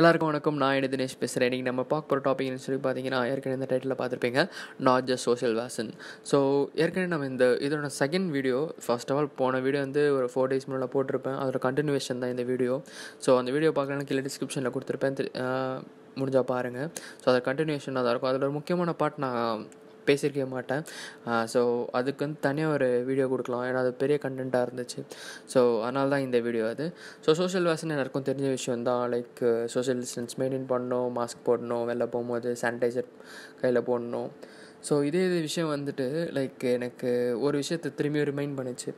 எல்லாருக்கும் வணக்கம். நான் என்ன தினேஷ் பேசுகிறேன் இன்றைக்கி நம்ம பார்க்க போகிற டாபிக்னு சொல்லி பார்த்தீங்கன்னா ஏற்கனவே இந்த டைட்டில் பார்த்துருப்பீங்க நாட் ஜஸ்ட் சோஷியல் வேசன் ஸோ ஏற்கனவே நம்ம இந்த இதோட second video first of all போன வீடியோ வந்து ஒரு ஃபோர் டேஸ் முன்னாடி போட்டிருப்பேன். அதோட கண்டினியூவேஷன் தான் இந்த வீடியோ ஸோ அந்த வீடியோ பார்க்கலன்னா கீழே டிஸ்கிரிப்ஷனில் கொடுத்துருப்பேன். முடிஞ்சால் பாருங்கள் ஸோ அதை கண்டினியூஷனாக தான் இருக்கும். அதில் ஒரு முக்கியமான பாட் நான் பேசியிருக்கவே மாட்டேன். ஸோ அதுக்கு வந்து தனியாக ஒரு வீடியோ கொடுக்கலாம். ஏன்னா அது பெரிய கண்டென்ட்டாக இருந்துச்சு. ஸோ அதனால தான் இந்த வீடியோ அது. ஸோ சோஷியல் வேசன் எல்லாருக்கும் தெரிஞ்ச விஷயம் தான். லைக் சோஷியல் டிஸ்டன்ஸ் மெயின்டைன் பண்ணணும் மாஸ்க் போடணும் வெளில போகும்போது சானிடைசர் கையில் போடணும். ஸோ இதே இது விஷயம் வந்துட்டு லைக் எனக்கு ஒரு விஷயத்தை திரும்பி ரிமைண்ட் பண்ணுச்சு.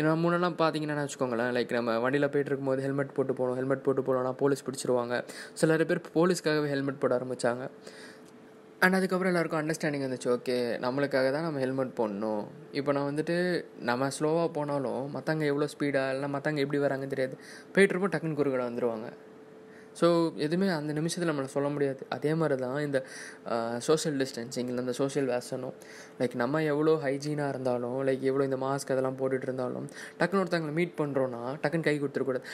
ஏன்னா முன்னெல்லாம் பார்த்தீங்கன்னா வச்சுக்கோங்களேன் லைக் நம்ம வண்டியில் போயிட்டு இருக்கும்போது ஹெல்மெட் போட்டு போகணும் ஹெல்மெட் போட்டு போகலன்னா போலீஸ் பிடிச்சிருவாங்க. சில பேர் போலீஸ்க்காகவே ஹெல்மெட் போட ஆரம்பித்தாங்க அண்ட் அதுக்கப்புறம் எல்லாருக்கும் அண்டர்ஸ்டாண்டிங் வந்துச்சு. ஓகே நம்மளுக்காக தான் நம்ம ஹெல்மெட் போடணும். இப்போ நான் வந்துட்டு நம்ம ஸ்லோவாக போனாலும் மற்றவங்க எவ்வளோ ஸ்பீடாக இல்லை மற்றவங்க எப்படி வராங்கன்னு தெரியாது. போயிட்டுருப்போம் டக்குன்னு குறுக்கடை வந்துடுவாங்க ஸோ எதுவுமே அந்த நிமிஷத்தில் நம்மளை சொல்ல முடியாது. அதே மாதிரி தான் இந்த சோஷியல் டிஸ்டன்சிங் இல்லை இந்த சோஷியல் வேசனும் லைக் நம்ம எவ்வளோ ஹைஜீனாக இருந்தாலும் லைக் எவ்வளோ இந்த மாஸ்க் அதெல்லாம் போட்டுட்டு இருந்தாலும் டக்குன்னு ஒருத்தவங்களை மீட் பண்ணுறோன்னா டக்குன்னு கை கொடுத்துருக்கூடாது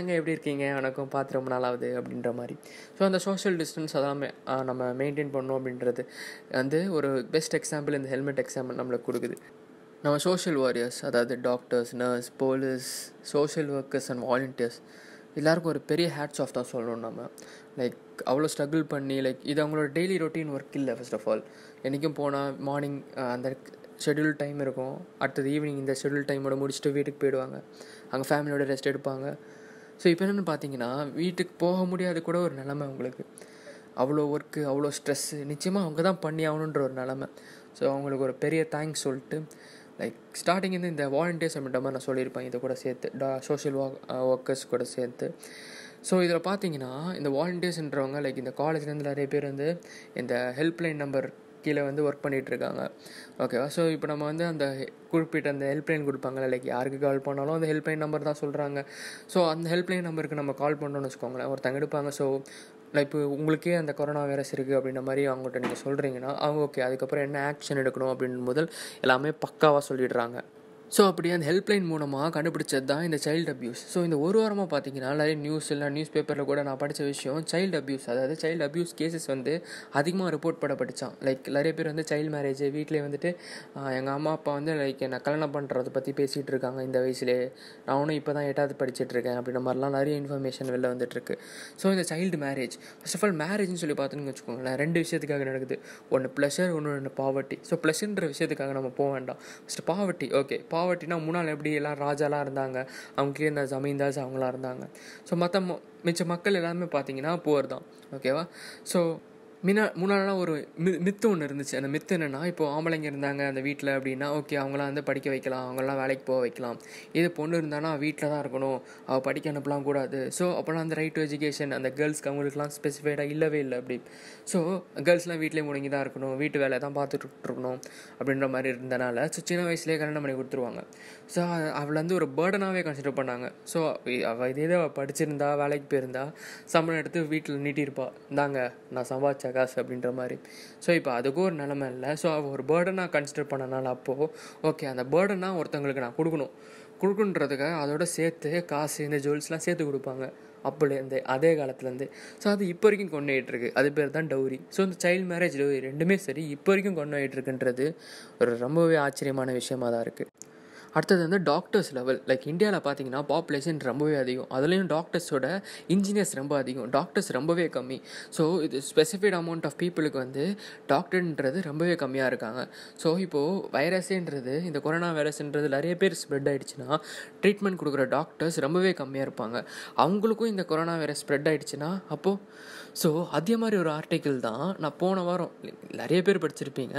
எங்கே எப்படி இருக்கீங்க? எனக்கும் பார்த்து ரொம்ப நாளாகுது அப்படின்ற மாதிரி. ஸோ அந்த சோஷியல் டிஸ்டன்ஸ் அதெல்லாம் நம்ம மெயின்டைன் பண்ணோம் அப்படின்றது வந்து ஒரு பெஸ்ட் எக்ஸாம்பிள் இந்த ஹெல்மெட் எக்ஸாம்பிள் நம்மளுக்கு கொடுக்குது. நம்ம சோஷியல் வாரியர்ஸ் அதாவது doctors nurse police social workers and volunteers எல்லாருக்கும் ஒரு பெரிய ஹேட்ஸ் ஆஃப் தான் சொல்லணும் நம்ம. லைக் அவ்வளோ ஸ்ட்ரகிள் பண்ணி லைக் இது அவங்களோட டெய்லி ரொட்டீன் ஒர்க் இல்லை ஃபர்ஸ்ட் ஆஃப் ஆல் என்றைக்கும் போனால் மார்னிங் அந்த ஷெட்யூல் டைம் இருக்கும். அடுத்தது ஈவினிங் இந்த ஷெடியூல் டைமோட முடிச்சுட்டு வீட்டுக்கு போயிடுவாங்க. அங்கே ஃபேமிலியோட ரெஸ்ட் எடுப்பாங்க. ஸோ இப்போ என்னென்னு பார்த்தீங்கன்னா வீட்டுக்கு போக முடியாது கூட ஒரு நிலமை அவங்களுக்கு அவ்வளோ ஒர்க்கு அவ்வளோ ஸ்ட்ரெஸ்ஸு நிச்சயமாக அவங்க தான் பண்ணி ஆகணுன்ற ஒரு நிலமை. ஸோ அவங்களுக்கு ஒரு பெரிய தேங்க்ஸ் சொல்லிட்டு லைக் ஸ்டார்டிங் வந்து இந்த வாலண்டியர்ஸ் அப்படின்ற மாதிரி நான் சொல்லியிருப்பேன். இதை கூட சேர்த்து டா சோஷியல் ஒர்க் ஒர்க்கர்ஸ் கூட சேர்த்து. ஸோ இதில் பார்த்தீங்கன்னா இந்த வாலண்டியர்ஸ்ன்றவங்க லைக் இந்த காலேஜ்லேருந்து நிறைய பேர் வந்து இந்த ஹெல்ப்லைன் நம்பர் கீழே வந்து ஒர்க் பண்ணிகிட்ருக்காங்க ஓகேவா ஸோ இப்போ நம்ம வந்து அந்த குறிப்பிட்ட அந்த ஹெல்ப்லைன் கொடுப்பாங்கல்ல லைக் யாருக்கு கால் பண்ணாலும் அந்த ஹெல்ப்லைன் நம்பர் தான் சொல்கிறாங்க ஸோ அந்த ஹெல்ப்லைன் நம்பருக்கு நம்ம கால் பண்ணோம்னு வச்சுக்கோங்களேன். ஒருத்தங்க எடுப்பாங்க. ஸோ லைக் இப்போ உங்களுக்கே அந்த கொரோனா வைரஸ் இருக்குது அப்படின்ற மாதிரி அவங்ககிட்ட நீங்கள் சொல்கிறீங்கன்னா அவங்க ஓகே அதுக்கப்புறம் என்ன ஆக்ஷன் எடுக்கணும் அப்படின்னு முதல் எல்லாமே பக்காவாக சொல்லிடுறாங்க. ஸோ அப்படி அந்த ஹெல்ப்லைன் மூலமாக கண்டுபிடிச்சது தான் இந்த சைல்டு அப்யூஸ் ஸோ இந்த ஒரு வாரமாக பார்த்தீங்கன்னா நிறைய நியூஸ் இல்லை நியூஸ் பேப்பரில் கூட நான் படித்த விஷயம் சைல்டு அப்யூஸ் அதாவது சைல்டு அப்யூஸ் கேசஸ் வந்து அதிகமாக ரிப்போர்ட் பண்ணப்பட்டுச்சான் லைக் நிறைய பேர் வந்து சைல்டு மேரேஜ் வீட்டிலே வந்துட்டு எங்கள் அம்மா அப்பா வந்து லைக் என்னை கல்யாணம் பண்ணுறதை பற்றி பேசிகிட்டு இருக்காங்க இந்த வயசுலேயே. நானும் இப்போ தான் எட்டாவது படிச்சிட்டு இருக்கேன் அப்படின்ற மாதிரிலாம் நிறைய இன்ஃபர்மேஷன் வெளில வந்துட்டுருக்கு ஸோ இந்த child marriage first of all மேரேஜ்னு சொல்லி பார்த்தோன்னு வச்சுக்கோங்களேன் ரெண்டு விஷயத்துக்காக நடக்குது. ஒன்று ப்ளஷர் ஒன்று ஒன்று பாவர்ட்டி ஸோ ப்ளஷர்ன்ற விஷயத்துக்காக நம்ம போக வேண்டாம். ஃபஸ்ட்டு பாவர்ட்டி ஓகே பா பாவர்ட்டினா முன்னால் எப்படி எல்லாம் ராஜாலாம் இருந்தாங்க? அவங்க கீழே இந்த ஜமீன்தாஸ் அவங்களாம் இருந்தாங்க. ஸோ மற்ற மிச்ச மக்கள் எல்லாமே பார்த்தீங்கன்னா புவர் தான். ஓகேவா ஸோ முன்னா முன்னாடிலாம் ஒரு மி மித்து ஒன்று இருந்துச்சு. அந்த மித்து என்னென்னா இப்போ ஆம்பளைங்க இருந்தாங்க அந்த வீட்டில் அப்படின்னா ஓகே அவங்களாம் வந்து படிக்க வைக்கலாம். அவங்களாம் வேலைக்கு போக வைக்கலாம். இது பொண்ணு இருந்தானா வீட்டில் தான் இருக்கணும். அவள் படிக்க அனுப்பலாம் கூடாது. ஸோ அப்போலாம் அந்த ரைட் டு எஜுகேஷன் அந்த கேர்ள்ஸ்க்கு அவங்களுக்குலாம் ஸ்பெசிஃபைடாக இல்லவே இல்லை அப்படி. ஸோ கேர்ள்ஸ்லாம் வீட்டிலே முடங்கி தான் இருக்கணும். வீட்டு வேலை தான் பார்த்துட்டு இருக்கணும் அப்படின்ற மாதிரி இருந்தனால ஸோ சின்ன வயசுலேயே கல்யாணம் பண்ணி கொடுத்துருவாங்க. ஸோ அவளை வந்து ஒரு பேர்டனாகவே கன்சிடர் பண்ணாங்க. ஸோ அவள் இதே தான் படிச்சிருந்தா வேலைக்கு போயிருந்தா சம்பளம் எடுத்து வீட்டில் நீட்டியிருப்பா. இந்தாங்க நான் சம்பாதிச்சேன். சம்பாதிச்ச காசு அப்படின்ற மாதிரி. ஸோ இப்போ அதுக்கும் ஒரு நிலமை இல்லை. ஸோ அவள் ஒரு பேர்டனாக கன்சிடர் பண்ணனால அப்போது ஓகே அந்த பேர்டனாக ஒருத்தங்களுக்கு நான் கொடுக்கணும். கொடுக்குன்றதுக்காக அதோட சேர்த்து காசு இந்த ஜுவல்ஸ்லாம் சேர்த்து கொடுப்பாங்க. அப்போலேருந்து அதே காலத்துலேருந்து. ஸோ அது இப்போ வரைக்கும் கொண்டு போயிட்டு இருக்கு. அது பேர் தான் டவுரி ஸோ இந்த சைல்டு மேரேஜ் டவுரி ரெண்டுமே சரி இப்போ வரைக்கும் கொண்டு போயிட்டு இருக்குன்றது ஒரு ரொம்பவே ஆச்சரியமான விஷயமா தான் இருக்குது அடுத்தது வந்து டாக்டர்ஸ் லெவல் லைக் இந்தியாவில் பார்த்தீங்கன்னா பாப்புலேஷன் ரொம்பவே அதிகம். அதுலேயும் டாக்டர்ஸோட இன்ஜினியர்ஸ் ரொம்ப அதிகம். டாக்டர்ஸ் ரொம்பவே கம்மி. ஸோ இது ஸ்பெசிஃபைட் அமௌண்ட் ஆஃப் பீப்புளுக்கு வந்து டாக்டர்ன்றது ரொம்பவே கம்மியாக இருக்காங்க. ஸோ இப்போது வைரஸுன்றது இந்த கொரோனா வைரஸ்ன்றது நிறைய பேர் ஸ்ப்ரெட் ஆகிடுச்சுன்னா ட்ரீட்மெண்ட் கொடுக்குற டாக்டர்ஸ் ரொம்பவே கம்மியாக இருப்பாங்க. அவங்களுக்கும் இந்த கொரோனா வைரஸ் ஸ்ப்ரெட் ஆகிடுச்சுன்னா அப்போது ஸோ அதே மாதிரி ஒரு ஆர்டிக்கிள் தான் நான் போன வாரம் நிறைய பேர் படிச்சிருப்பீங்க.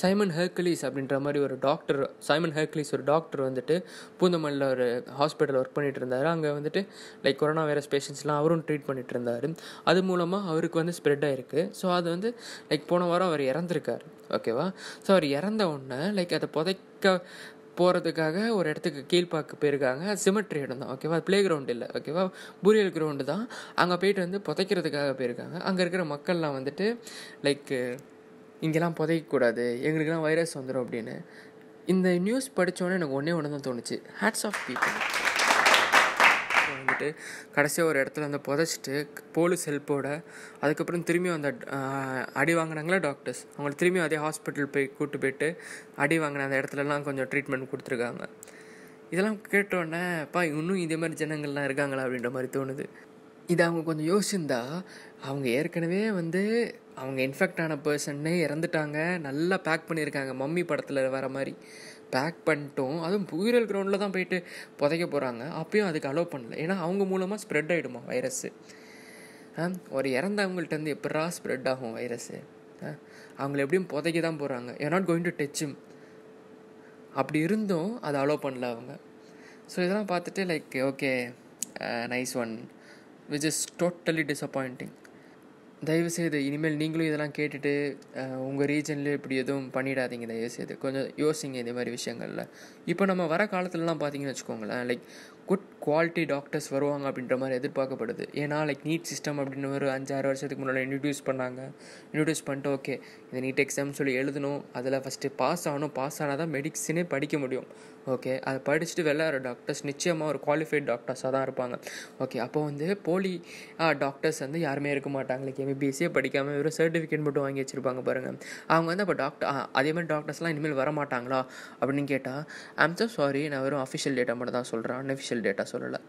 சைமன் ஹெர்குலிஸ் அப்படின்ற மாதிரி ஒரு டாக்டர் சைமன் ஹெர்குலிஸ் ஒரு டாக்டர் வந்துட்டு பூந்தமல்லியில் ஒரு ஹாஸ்பிட்டல் ஒர்க் பண்ணிகிட்டு இருந்தார் அங்கே வந்துட்டு லைக் கொரோனா வைரஸ் பேஷண்ட்ஸ்லாம் அவரும் ட்ரீட் பண்ணிட்டு இருந்தார் அது மூலமாக அவருக்கு வந்து ஸ்ப்ரெட் ஆயிருக்கு. ஸோ அது வந்து லைக் போன வாரம் அவர் இறந்துருக்காரு. ஓகேவா ஸோ அவர் இறந்த உடனே லைக் அதை புதைக்க போகிறதுக்காக ஒரு இடத்துக்கு கீழ்பாக்கு போயிருக்காங்க. அது சிமெட்ரி இடம் தான். ஓகேவா ப்ளே கிரவுண்ட் இல்லை. ஓகேவா பூரியல் கிரவுண்டு தான். அங்கே போயிட்டு வந்து புதைக்கிறதுக்காக போயிருக்காங்க. அங்கே இருக்கிற மக்கள்லாம் வந்துட்டு லைக் இங்கெல்லாம் புதைக்கக்கூடாது. எங்களுக்கெல்லாம் வைரஸ் வந்துடும் அப்படின்னு. இந்த நியூஸ் படித்தோன்னே எனக்கு ஒன்றே ஒன்று தான் தோணுச்சு. ஹேட்ஸ் ஆஃப் பீப்புள் வந்துட்டு கடைசியாக ஒரு இடத்துல வந்து புதைச்சிட்டு போலீஸ் ஹெல்ப்போட அதுக்கப்புறம் திரும்பியும் அந்த அடி வாங்கினாங்களா டாக்டர்ஸ் அவங்கள திரும்பியும் அதே ஹாஸ்பிட்டல் போய் கூப்பிட்டு போயிட்டு அடி வாங்கின அந்த இடத்துலலாம் கொஞ்சம் ட்ரீட்மெண்ட் கொடுத்துருக்காங்க. இதெல்லாம் கேட்டோடனே அப்பா இன்னும் இதே மாதிரி ஜனங்கள்லாம் இருக்காங்களா? அப்படின்ற மாதிரி தோணுது. இதை அவங்க கொஞ்சம் யோசிச்சிருந்தா அவங்க ஏற்கனவே வந்து அவங்க இன்ஃபெக்ட் ஆன பர்சன்னே இறந்துட்டாங்க. நல்லா பேக் பண்ணியிருக்காங்க. மம்மி படத்தில் வர மாதிரி. பேக் பண்ணிட்டோம். அதுவும் புயல் கிரவுண்டில் தான் போயிட்டு புதைக்க போகிறாங்க அப்பயும் அதுக்கு அலோவ் பண்ணல. ஏன்னா அவங்க மூலமாக ஸ்ப்ரெட் ஆகிடுமா வைரஸ்ஸு ஒரு இறந்தவங்கள்ட்ட இருந்து எப்படா ஸ்ப்ரெட் ஆகும் வைரஸ்ஸு அவங்கள எப்படியும் புதைக்க தான் போகிறாங்க ஏ நாட் கோயிங் டு டச் அப்படி இருந்தும் அதை அலோவ் பண்ணல அவங்க. ஸோ இதெல்லாம் பார்த்துட்டு like okay nice one which is totally disappointing தயவுசெய்து இனிமேல் நீங்களும் இதெல்லாம் கேட்டுட்டு உங்கள் ரீஜன்லேயே இப்படி எதுவும் பண்ணிடாதீங்க தயவுசெய்து. கொஞ்சம் யோசிங்க இந்த மாதிரி விஷயங்களில். இப்போ நம்ம வர காலத்துலலாம் பார்த்தீங்கன்னு வச்சுக்கோங்களேன் லைக் குட் குவாலிட்டி டாக்டர்ஸ் வருவாங்க அப்படின்ற மாதிரி எதிர்பார்க்கப்படுது. ஏன்னா லைக் நீட் சிஸ்டம் அப்படின்னு ஒரு அஞ்சாறு வருஷத்துக்கு முன்னாடி இன்ட்ரடியூஸ் பண்ணாங்க. இன்ட்ரடியூஸ் பண்ணிட்டு ஓகே இந்த நீட் எக்ஸாம் சொல்லி எழுதணும். அதில் ஃபஸ்ட்டு பாஸ் ஆகணும். பாஸ் ஆனால் தான் மெடிசினே படிக்க முடியும். ஓகே அதை படிச்சுட்டு விளையாடுற டாக்டர்ஸ் நிச்சயமாக ஒரு குவாலிஃபைட் டாக்டர்ஸாக தான் இருப்பாங்க. ஓகே அப்போ வந்து போலி டாக்டர்ஸ் வந்து யாருமே இருக்க மாட்டாங்க. லைக் எம்பிபிஎஸ்சியே படிக்காமல் வெறும் சர்டிஃபிகேட் மட்டும் வாங்கி வச்சுருப்பாங்க பாருங்கள் அவங்க வந்து அப்போ டாக்டர் அதே மாதிரி டாக்டர்ஸ்லாம் இனிமேல் வர மாட்டாங்களா அப்படின்னு கேட்டால் ஐம் so சாரி நான் வெறும் அஃபிஷியல் டேட்டா மட்டும் தான் சொல்கிறேன் அன்அஃபிஷியல் டேட்டா சொல்லலை.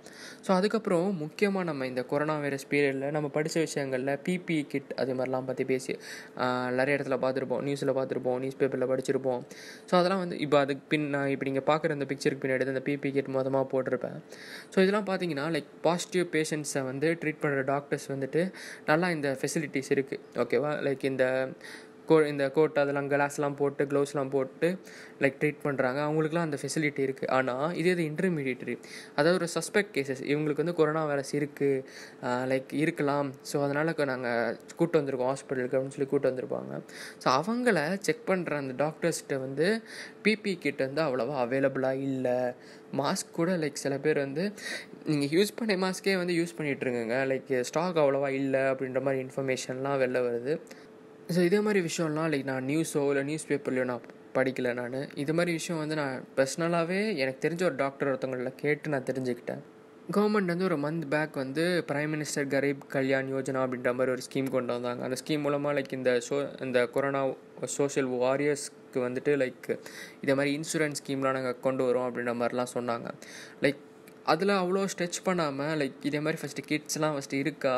ஸோ அதுக்கப்புறம் முக்கியமாக நம்ம இந்த கொரோனா வைரஸ் பீரியடில் நம்ம படித்த விஷயங்களில் பிபி கிட் அது மாதிரிலாம் பற்றி பேசி நிறைய இடத்துல பார்த்துருப்போம். நியூஸில் பார்த்துருப்போம். நியூஸ் பேப்பரில் படிச்சிருப்போம். ஸோ அதெல்லாம் வந்து இப்போ அதுக்கு பின் நான் இப்போ நீங்கள் பார்க்குற இந்த பிக்சருக்கு பின்னாடி அந்த பிபி கிட் மொதமாக போட்டிருப்பேன். ஸோ இதெல்லாம் பார்த்தீங்கன்னா லைக் பாசிட்டிவ் பேஷண்ட்ஸை வந்து ட்ரீட் பண்ணுற டாக்டர்ஸ் வந்துட்டு நல்லா இந்த ஃபெசிலிட்டிஸ் இருக்குது ஓகேவா லைக் இந்த கோ இந்த கோட் அதெல்லாம் கிளாஸ்லாம் போட்டு க்ளவுஸ்லாம் போட்டு லைக் ட்ரீட் பண்ணுறாங்க அவங்களுக்குலாம் அந்த ஃபெசிலிட்டி இருக்குது ஆனால் இதே இது இன்டர்மீடியட்ரி அதாவது ஒரு சஸ்பெக்ட் கேசஸ் இவங்களுக்கு வந்து கொரோனா வைரஸ் இருக்குது லைக் இருக்கலாம். ஸோ அதனால் நாங்கள் கூட்டு வந்திருக்கோம். ஹாஸ்பிட்டலுக்கு அப்படின்னு சொல்லி கூட்டு வந்திருப்பாங்க. ஸோ அவங்கள செக் பண்ணுற அந்த டாக்டர்ஸ்கிட்ட வந்து பிபி கிட் வந்து அவ்வளோவா அவைலபிளாக இல்லை. மாஸ்க் கூட லைக் சில பேர் வந்து நீங்கள் யூஸ் பண்ண மாஸ்க்கே வந்து யூஸ் பண்ணிகிட்ருங்க லைக் ஸ்டாக் அவ்வளோவா இல்லை அப்படின்ற மாதிரி இன்ஃபர்மேஷன்லாம் வெளில வருது. ஸோ இதே மாதிரி விஷயம்லாம் லைக் நான் நியூஸோ இல்லை நியூஸ் பேப்பர்லையோ நான் படிக்கல நான். இது மாதிரி விஷயம் வந்து நான் பர்சனலாகவே எனக்கு தெரிஞ்ச ஒரு டாக்டர் ஒருத்தவங்களில் கேட்டு நான் தெரிஞ்சுக்கிட்டேன். கவர்மெண்ட் வந்து ஒரு மந்த் பேக் வந்து பிரைம் மினிஸ்டர் கரீப் கல்யாண் யோஜனா அப்படின்ற மாதிரி ஒரு ஸ்கீம் கொண்டு வந்தாங்க. அந்த ஸ்கீம் மூலமாக லைக் இந்த ஷோ இந்த கொரோனா சோஷியல் வாரியர்ஸ்க்கு வந்துட்டு லைக் இதே மாதிரி இன்சூரன்ஸ் ஸ்கீம்லாம் நாங்கள் கொண்டு வரோம் அப்படின்ற மாதிரிலாம் சொன்னாங்க. லைக் அதில் அவ்வளோ ஸ்ட்ரெச் பண்ணாமல் லைக் இதே மாதிரி ஃபஸ்ட்டு கிட்ஸ்லாம் ஃபஸ்ட்டு இருக்கா?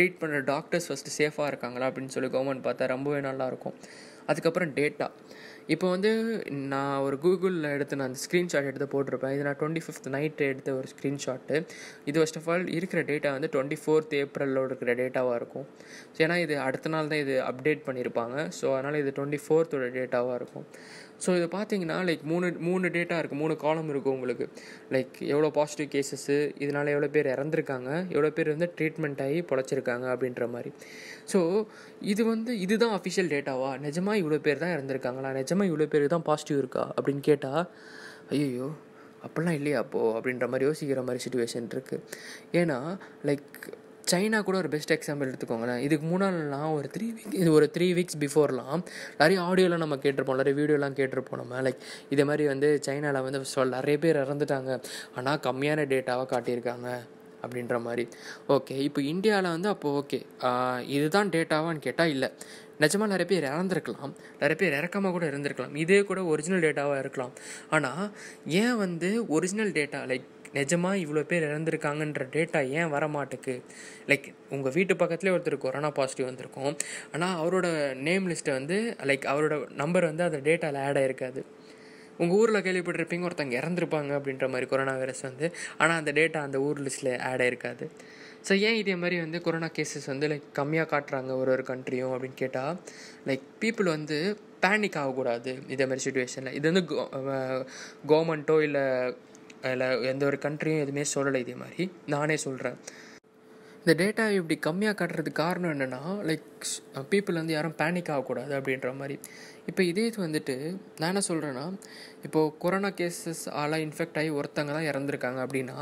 ட்ரீட் பண்ணுற டாக்டர்ஸ் ஃபஸ்ட்டு சேஃபாக இருக்காங்களா அப்படின்னு சொல்லி கவர்மெண்ட் பார்த்தா ரொம்பவே நல்லாயிருக்கும் அதுக்கப்புறம் டேட்டா இப்போ வந்து நான் ஒரு கூகுளில் எடுத்து நான் அந்த ஸ்க்ரீன்ஷாட் எடுத்து போட்டிருப்பேன். இது நான் டுவெண்ட்டி ஃபிஃப்த் நைட்டு எடுத்த ஒரு ஸ்க்ரீன்ஷாட்டு இது ஃபஸ்ட் ஆஃப் ஆல் இருக்கிற டேட்டா வந்து டுவெண்ட்டி ஃபோர்த் ஏப்ரலில் இருக்கிற டேட்டாவாக இருக்கும். ஸோ ஏன்னா இது அடுத்த நாள் தான் இது அப்டேட் பண்ணியிருப்பாங்க. ஸோ அதனால் இது டுவெண்ட்டி ஃபோர்த்தோட டேட்டாவாக இருக்கும். ஸோ இதை பார்த்தீங்கன்னா லைக் மூணு மூணு டேட்டா இருக்குது மூணு காலம் இருக்கும் உங்களுக்கு. லைக் எவ்வளோ பாசிட்டிவ் கேசஸ்ஸு இதனால் எவ்வளோ பேர் இறந்துருக்காங்க எவ்வளோ பேர் வந்து ட்ரீட்மெண்ட் ஆகி பொழைச்சிருக்காங்க அப்படின்ற மாதிரி. ஸோ இது வந்து இதுதான் அஃபிஷியல் டேட்டாவா நிஜமாக இவ்வளோ பேர் தான் இறந்துருக்காங்களா? நிஜமாக இவ்வளோ பேருக்கு தான் பாசிட்டிவ் இருக்கா அப்படின்னு கேட்டால் ஐயோ அப்படிலாம் இல்லையா அப்போது அப்படின்ற மாதிரி யோசிக்கிற மாதிரி சுச்சுவேஷன் இருக்குது ஏன்னா லைக் சைனா கூட ஒரு பெஸ்ட் எக்ஸாம்பிள் எடுத்துக்கோங்களேன். இதுக்கு முன்னாடிலாம் ஒரு த்ரீ வீக் இது ஒரு த்ரீ வீக்ஸ் பிஃபோர்லாம் நிறைய ஆடியோலாம் நம்ம கேட்டிருப்போம் நிறைய வீடியோலாம் கேட்டிருப்போம் நம்ம. லைக் இதே மாதிரி வந்து சைனாவில் வந்து நிறைய பேர் இறந்துட்டாங்க. ஆனால் கம்மியான டேட்டாவாக காட்டியிருக்காங்க. அப்படின்ற மாதிரி. ஓகே இப்போ இந்தியாவில் வந்து அப்போது ஓகே இதுதான் டேட்டாவான்னு கேட்டால் இல்லை. நிஜமாக நிறைய பேர் இறந்துருக்கலாம். நிறைய பேர் இறக்காமல் கூட இருந்திருக்கலாம். இதே கூட ஒரிஜினல் டேட்டாவாக இருக்கலாம். ஆனால் ஏன் வந்து ஒரிஜினல் டேட்டா லைக் நிஜமாக இவ்வளோ பேர் இறந்துருக்காங்கன்ற டேட்டா ஏன் வர மாட்டுக்கு லைக் உங்கள் வீட்டு பக்கத்துலேயே ஒருத்தர் கொரோனா பாசிட்டிவ் வந்திருக்கும். ஆனால் அவரோட நேம் லிஸ்ட்டை வந்து லைக் அவரோட நம்பர் வந்து அந்த டேட்டாவில் ஆட் ஆகிருக்காது உங்கள் ஊரில் கேள்விப்பட்டிருப்பீங்க ஒருத்தங்க இறந்துருப்பாங்க அப்படின்ற மாதிரி கொரோனா வைரஸ் வந்து. ஆனால் அந்த டேட்டா அந்த ஊர் லிஸ்ட்டில் ஆட் ஆயிருக்காது. ஸோ ஏன் இதே மாதிரி வந்து கொரோனா கேசஸ் வந்து லைக் கம்மியாக காட்டுறாங்க ஒரு ஒரு கண்ட்ரியும் அப்படின்னு கேட்டால் லைக் பீப்புள் வந்து பேனிக் ஆகக்கூடாது இதே மாதிரி சுச்சுவேஷனில் இது வந்து கவர்மெண்ட்டோ இல்லை இல்லை எந்த ஒரு கண்ட்ரியும் எதுவுமே சொல்லலை இதே மாதிரி. நானே சொல்கிறேன் இந்த டேட்டா இப்படி கம்மியாக காட்டுறதுக்கு காரணம் என்னென்னா லைக் பீப்புள் வந்து யாரும் பேனிக் ஆகக்கூடாது அப்படின்ற மாதிரி. இப்போ இதே இது வந்துட்டு நான் என்ன சொல்கிறேன்னா இப்போது கொரோனா கேசஸ் ஆளாக இன்ஃபெக்ட் ஆகி ஒருத்தங்க தான் இறந்துருக்காங்க அப்படின்னா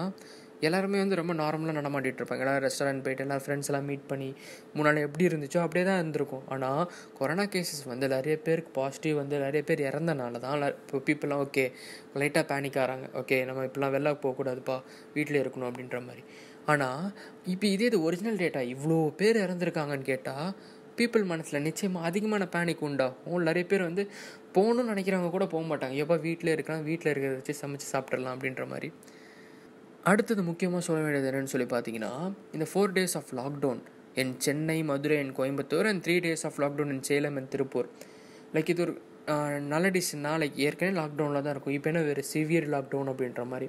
எல்லாருமே வந்து ரொம்ப நார்மலாக நடமாட்டிகிட்டு இருப்பாங்க. எல்லோரும் ரெஸ்டாரண்ட் போயிட்டு எல்லாம் ஃப்ரெண்ட்ஸ் எல்லாம் மீட் பண்ணி முன்னால் எப்படி இருந்துச்சோ அப்படியே தான் இருந்திருக்கும். ஆனால் கொரோனா கேசஸ் வந்து நிறைய பேருக்கு பாசிட்டிவ் வந்து நிறைய பேர் இறந்தனால தான் இப்போ பீப்புளெலாம் ஓகே லைட்டாக பேனிக் ஆகிறாங்க. ஓகே நம்ம இப்படிலாம் வெளில போகக்கூடாதுப்பா வீட்டிலே இருக்கணும் அப்படின்ற மாதிரி. ஆனால் இப்போ இதே இது ஒரிஜினல் டேட்டா இவ்வளோ பேர் இறந்துருக்காங்கன்னு கேட்டால் பீப்புள் மனசில் நிச்சயமாக அதிகமான பேனிக் உண்டாகும் நிறைய பேர் வந்து போகணும்னு நினைக்கிறவங்க கூட போக மாட்டாங்க. எப்போ வீட்டில் இருக்கலாம் வீட்டில் இருக்கிறத வச்சு சமைச்சு சாப்பிட்றலாம் அப்படின்ற மாதிரி. அடுத்தது முக்கியமாக சொல்ல வேண்டியது என்னென்னு சொல்லி பார்த்தீங்கன்னா இந்த four days of lockdown in Chennai Madurai in Coimbatore and three days of lockdown in Salem and Tiruppur. Like இது ஒரு நல்ல டிசிஷன்னா லைக் ஏற்கனவே லாக்டவுனில் தான் இருக்கும். இப்போ என்ன வேறு சிவியர் லாக்டவுன் அப்படின்ற மாதிரி.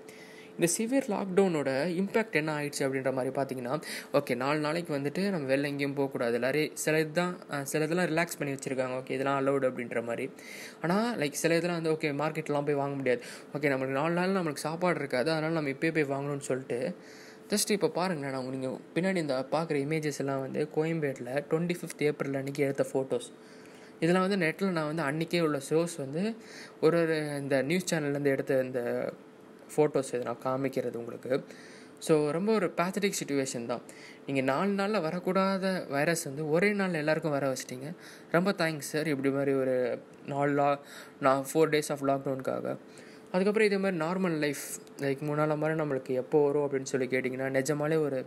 இந்த சிவியர் லாக்டவுனோட இம்பேக்ட் என்ன ஆயிடுச்சு அப்படின்ற மாதிரி பார்த்தீங்கன்னா ஓகே நாலு நாளைக்கு வந்துட்டு நம்ம வெளில எங்கேயும் போகக்கூடாது. எல்லாரும் சில இதுதான் சில இதெல்லாம் ரிலாக்ஸ் பண்ணி வச்சுருக்காங்க. ஓகே இதெல்லாம் அலௌடு அப்படின்ற மாதிரி. ஆனால் லைக் சில இதெல்லாம் வந்து ஓகே மார்க்கெட்லாம் போய் வாங்க முடியாது. ஓகே நம்மளுக்கு நாலு நாள் நம்மளுக்கு சாப்பாடு இருக்காது. அதனால் நம்ம இப்போயே போய் வாங்கணும்னு சொல்லிட்டு ஜஸ்ட் இப்போ பாருங்களேன் நான் நீங்கள் பின்னாடி இந்த பார்க்குற இமேஜஸ் எல்லாம் வந்து கோயம்பேட்டில் டுவெண்ட்டி ஃபிஃப்த் ஏப்ரல் அன்றைக்கி எடுத்த ஃபோட்டோஸ் இதெல்லாம் வந்து நெட்டில் நான் வந்து அன்றைக்கே உள்ள ஷோஸ் வந்து ஒரு ஒரு இந்த நியூஸ் சேனல்லேருந்து எடுத்த இந்த ஃபோட்டோஸ் இது நான் காமிக்கிறது உங்களுக்கு. ஸோ ரொம்ப ஒரு பேத்தட்டிக் சுச்சுவேஷன் தான். நீங்கள் நாலு நாளில் வரக்கூடாத வைரஸ் வந்து ஒரே நாளில் எல்லாருக்கும் வர வச்சிட்டிங்க. ரொம்ப தேங்க்ஸ் சார் இப்படி மாதிரி ஒரு நாலு லா நான் ஃபோர் டேஸ் ஆஃப் லாக்டவுனுக்காக அதுக்கப்புறம் இதே மாதிரி நார்மல் லைஃப் லைக் முன்னால் மாதிரி நம்மளுக்கு எப்போ வரும் அப்படின்னு சொல்லி கேட்டிங்கன்னா நிஜமாலே ஒரு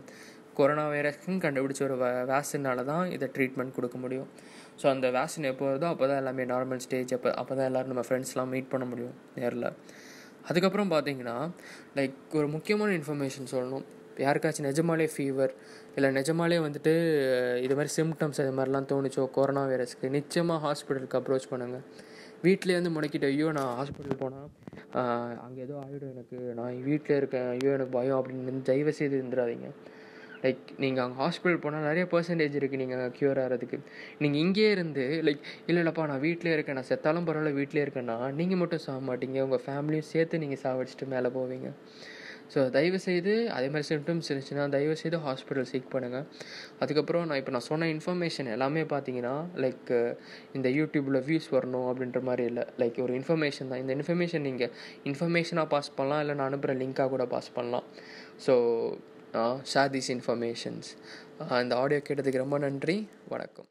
கொரோனா வைரஸ்க்குன்னு கண்டுபிடிச்ச ஒரு வே வேக்சினால தான் இதை ட்ரீட்மெண்ட் கொடுக்க முடியும். ஸோ அந்த வேக்சின் எப்போ வருதோ அப்போ தான் எல்லாமே நார்மல் ஸ்டேஜ் அப்போ அப்போ தான் எல்லோரும் நம்ம ஃப்ரெண்ட்ஸ்லாம் மீட் பண்ண முடியும் நேரில். அதுக்கப்புறம் பார்த்தீங்கன்னா லைக் ஒரு முக்கியமான இன்ஃபர்மேஷன் சொல்லணும். யாருக்காச்சும் நிஜமாலே ஃபீவர் இல்லை நிஜமாலே வந்துட்டு இது மாதிரி சிம்டம்ஸ் இது மாதிரிலாம் தோணுச்சோ கொரோனா வைரஸ்க்கு நிச்சயமாக ஹாஸ்பிட்டலுக்கு அப்ரோச் பண்ணுங்கள் வீட்டிலே வந்து முடக்கிட்டு ஐயோ நான் ஹாஸ்பிட்டல் போனால் அங்கே ஏதோ ஆகிடும் எனக்கு. நான் வீட்டில் இருக்கேன். ஐயோ எனக்கு பயம் அப்படின்னு தயவு செய்து இருந்துடாதீங்க லைக் நீங்கள் அங்கே ஹாஸ்பிட்டல் போனால் நிறைய பர்சன்டேஜ் இருக்குது நீங்கள் அங்கே க்யூர் ஆகிறதுக்கு நீங்கள் இங்கேயே இருந்து லைக் இல்லை இல்லைப்பா நான் வீட்டிலே இருக்கேன். நான் செத்தாலும் பரவாயில்ல வீட்டிலே இருக்கேன்னா நீங்கள் மட்டும் சாக மாட்டீங்க. உங்கள் ஃபேமிலியும் சேர்த்து நீங்கள் சாவடிச்சிட்டு மேலே போவீங்க. ஸோ தயவுசெய்து அதே மாதிரி சிம்டம்ஸ் இருந்துச்சுன்னா தயவுசெய்து ஹாஸ்பிட்டல் சீக் பண்ணுங்கள் அதுக்கப்புறம் நான் இப்போ நான் சொன்ன இன்ஃபர்மேஷன் எல்லாமே பார்த்தீங்கன்னா லைக் இந்த யூடியூப்பில் வியூஸ் வரணும் அப்படின்ற மாதிரி இல்லை. லைக் ஒரு இன்ஃபர்மேஷன் தான். இந்த இன்ஃபர்மேஷன் நீங்கள் இன்ஃபர்மேஷனாக பாஸ் பண்ணலாம் இல்லை நான் அனுப்புகிற லிங்காக கூட பாஸ் பண்ணலாம். ஸோ ஷேர் தீஸ் இன்ஃபர்மேஷன்ஸ் இந்த ஆடியோ கேட்டதுக்கு ரொம்ப நன்றி. வணக்கம்.